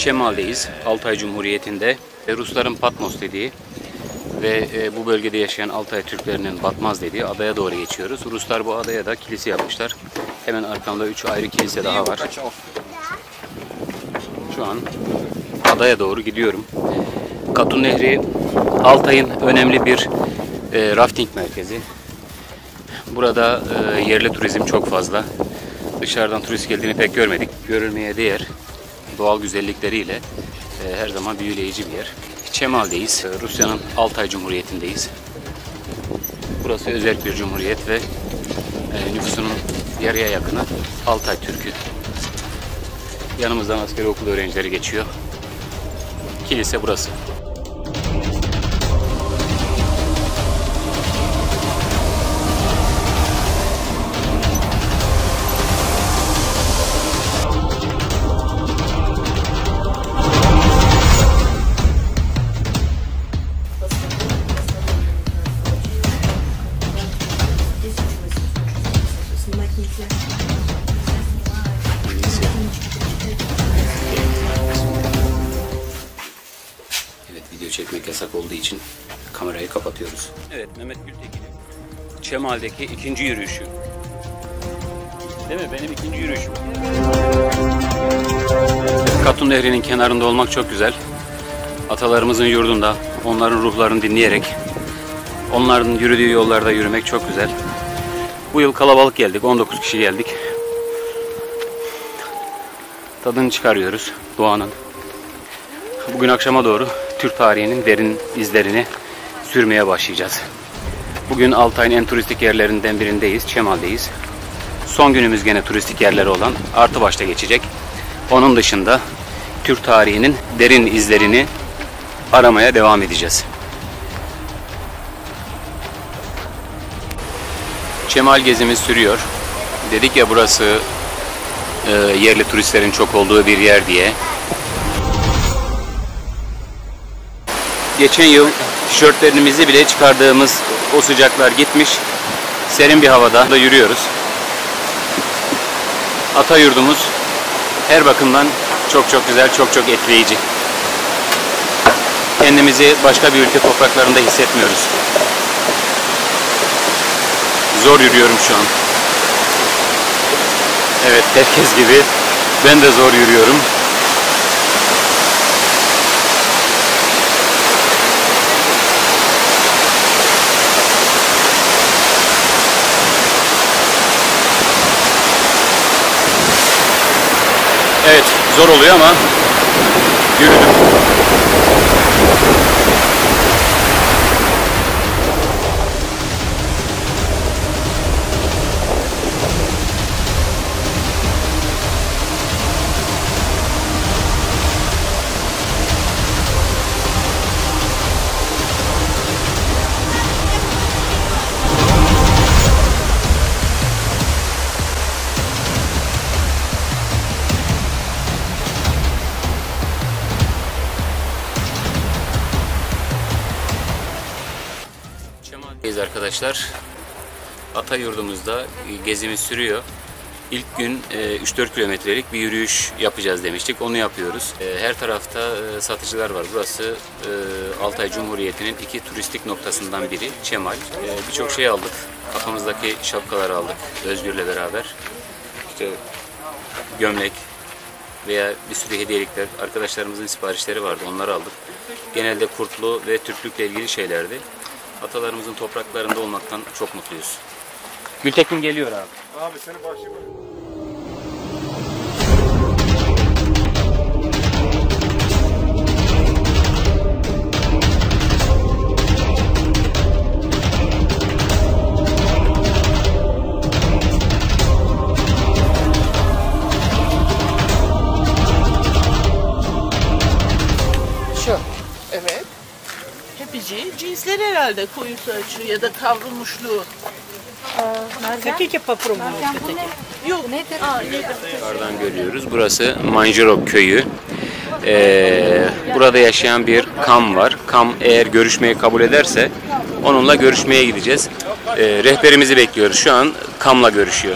Çemal'deyiz. Altay Cumhuriyeti'nde Rusların Patmos dediği ve e, bu bölgede yaşayan Altay Türklerinin Batmaz dediği adaya doğru geçiyoruz. Ruslar bu adaya da kilise yapmışlar. Hemen arkamda üç ayrı kilise daha var. Şu an adaya doğru gidiyorum. Katun Nehri Altay'ın önemli bir e, rafting merkezi. Burada e, yerli turizm çok fazla. Dışarıdan turist geldiğini pek görmedik. Görülmeye değer doğal güzellikleriyle e, her zaman büyüleyici bir yer. Çemal'deyiz. E, Rusya'nın Altay Cumhuriyeti'ndeyiz. Burası özel bir cumhuriyet ve e, nüfusunun yarıya yakını Altay Türk'ü. Yanımızdan askeri okul öğrencileri geçiyor. Kilise burası. Çekmek yasak olduğu için kamerayı kapatıyoruz. Evet Mehmet Gültekin. Çemal'deki ikinci yürüyüşü. Değil mi? Benim ikinci yürüyüşüm. Katun Nehri'nin kenarında olmak çok güzel. Atalarımızın yurdunda onların ruhlarını dinleyerek onların yürüdüğü yollarda yürümek çok güzel. Bu yıl kalabalık geldik. 19 kişi geldik. Tadını çıkarıyoruz doğanın. Bugün akşama doğru Türk tarihinin derin izlerini sürmeye başlayacağız. Bugün Altay'ın en turistik yerlerinden birindeyiz. Çemal'deyiz. Son günümüz gene turistik yerleri olan Artıbaş'ta geçecek. Onun dışında Türk tarihinin derin izlerini aramaya devam edeceğiz. Çemal gezimiz sürüyor. Dedik ya burası e, yerli turistlerin çok olduğu bir yer diye. Geçen yıl tişörtlerimizi bile çıkardığımız o sıcaklar gitmiş. Serin bir havada da yürüyoruz. Ata yurdumuz her bakımdan çok çok güzel, çok çok etkileyici. Kendimizi başka bir ülke topraklarında hissetmiyoruz. Zor yürüyorum şu an. Evet, herkes gibi ben de zor yürüyorum. Evet, zor oluyor ama yürüdüm. Çemal'deyiz arkadaşlar. Ata yurdumuzda gezimiz sürüyor. İlk gün e, 3-4 kilometrelik bir yürüyüş yapacağız demiştik. Onu yapıyoruz. E, Her tarafta e, satıcılar var. Burası e, Altay Cumhuriyeti'nin iki turistik noktasından biri Çemal. E, Birçok şey aldık. Kafamızdaki şapkaları aldık Özgür'le beraber. İşte gömlek veya bir sürü hediyelikler, arkadaşlarımızın siparişleri vardı. Onları aldık. Genelde kurtlu ve Türklükle ilgili şeylerdi. Atalarımızın topraklarında olmaktan çok mutluyuz. Gültekin geliyor abi. Abi seni başlayayım. Hepici cinsler herhalde koyusu açıyor ya da kavrulmuşluğu. Какие попробуем? Yok. Nedir? Aa, yedim. Yukarıdan görüyoruz. Burası Manjirok köyü. Ee, burada yaşayan bir kam var. Kam eğer görüşmeyi kabul ederse onunla görüşmeye gideceğiz. Ee, rehberimizi bekliyoruz. Şu an kamla görüşüyor.